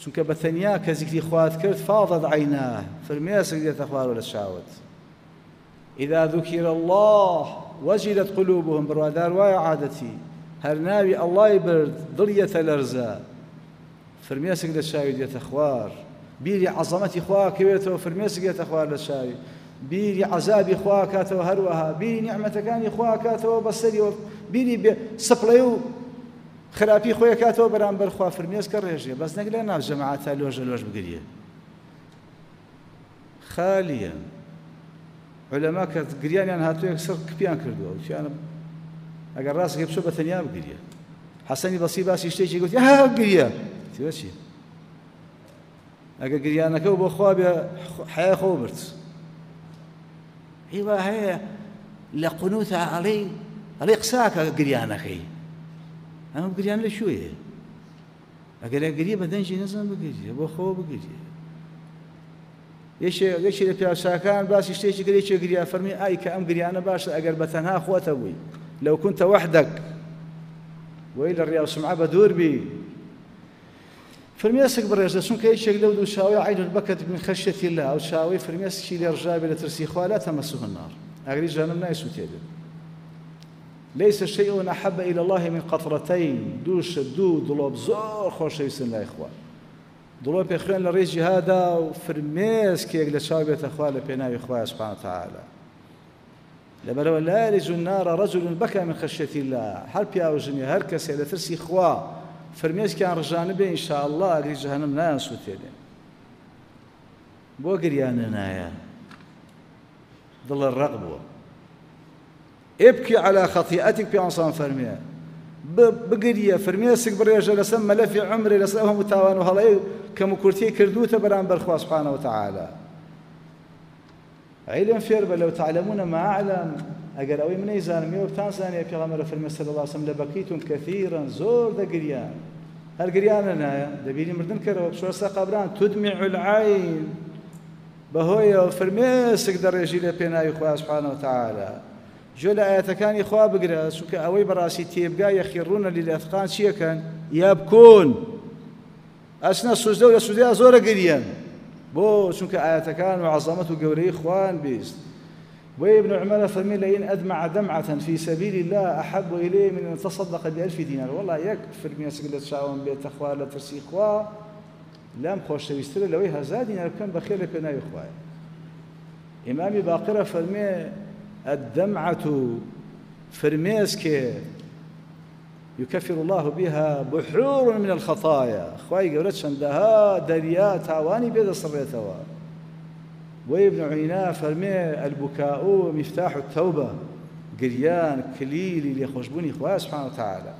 چونکە بە تەنیا کە زیکری خوات کرد فاضت عیناه فرمێسک دێتە خوارەوە لە چاوت إذا ذكر الله وجلت قلوبهم بروادار واي عادتي هەر ناوی ئەڵای برد دڵیەتە لەرزە فرمێسک لە چاوی دێتە خوار. بیری عەزەمەتی خوا کەوێتەوە فرمێسک دێتە خوار لە چاوی بیری عذابی خوا کاتەوە هەروەها بیری نیعمەتەکانی خوا کاتەوە بەسەریەوە بیری سپڵێ و خراپی خۆی کاتەوە بەرامبەر خوا فرمێسکە ڕێژێ. بەس نەک لە ناو جەماعەتە لۆژە لۆژ بگریە خالیە. علەما کە گریانیان هاتووە سەر کپیان کردووە. وتیانە ئەگەر ڕاستێک بچۆ بە تەنیا بگریە حەسەنی بەسی باسی شتێکی گوتی ها گریە تیوە چی؟ ئەگە گریانەکە و بۆ خوا بێ حیا خۆ برد. هیوا هەیە لە قنوتە ئەڵێ ئەڵێ قساکە گریانەکەی. ئەمە گریان لە شوێ. ئەگەر گریە بە دەنجی نەزان بگریە بۆ خۆ بگریە. یەکی لە پیاساکان باسی شتێکی گرێکی گریا فەرمی ئای کە ئەم گریانە باشە ئەگەر بە تەنها خۆتە بووی. لەو كنت وحدك لە ڕیا سمعە بە دوور بی. فرمێسک بڕێژە چونکە یەکێک لەو دوو شاوی عین بەکەت من خەشەتی الله ئەو شاوی فرمێسکی لێ ڕژابێ لە ترسی خوا تەمەسوه النار. ئەگری جانم نایسووتێبێت ليس شيء أحب إلى الله من قطرتين دوش دو دڵۆب زۆر خۆشەویستن لای خوا دڵۆ پێ خوێن لە ڕێژی هادا و فرمێسکێک لە چاو بێتە خوا لە پێناوی خوا سبحانه وتعالى. لەبەرەوە لا يلج النار رجل بكى من خشية الله. هەر پیاوژنی هەر کەسێ لە ترسی خوا فرمێسکیان ڕژانە بێ ئینشاء الله ئەگری جەهەنم نایان سووتێنێ بۆ گریانە نایە دڵە ڕق بووە ابكي على خطيئتك في عنصان فرمية. بگریە فرمێسک بڕێژە لەسەر مەلەفی عمرێ لەسەر هەموو تاوان و هەڵەیە کەم و کورتی کردوتە بەرامبەر خوا سبحانه وتعالى. علم فێر بە لەو تعلمونە ما أعلم. ئەگەر ئەوەی منەی زانمیەوە بتانزانێ پێغەمبەر فەرمە صلی الله عليه وسلم لبقيتم كثيرا زۆر دەگریان هەر گریانە نایە دەبینی مردن کەرەوە بشۆسە قبران؟ تدمع العين. بەهۆیەوە فرمێسک دەڕێژی لە پێناوی سبحانه لە ئاەتەکانی خوا بگرە چونکە ئەوەی بەڕاستی تێبگا یەخیڕونە لی لەفقان چیەکەن؟ یا بکۆن؟ ئەسنە سوزدە و لە سوودیا زۆرە گریان. بۆ چونکە ئاەتەکان و عزەمەت و گەورەی خوان بیست. وابن عمر فرمي لئن أدمع دمعة في سبيل الله أحب إليه من أن تصدق بألف دينار والله يكفر من يسقل تشاون بيت أخوة لا ترسي إخوة لام خوش تبستر لو هزا دينار كان بخير لكنا إخوة إمامي باقرة فرمي الدمعة فرميسك يكفر الله بها بحور من الخطايا. خواهي قولت شندها دريات تاواني بيد صريتها وابن عينا فرمي البكاء مفتاح التوبة. قريان كليلي ليخشبوني خواه سبحانه وتعالى.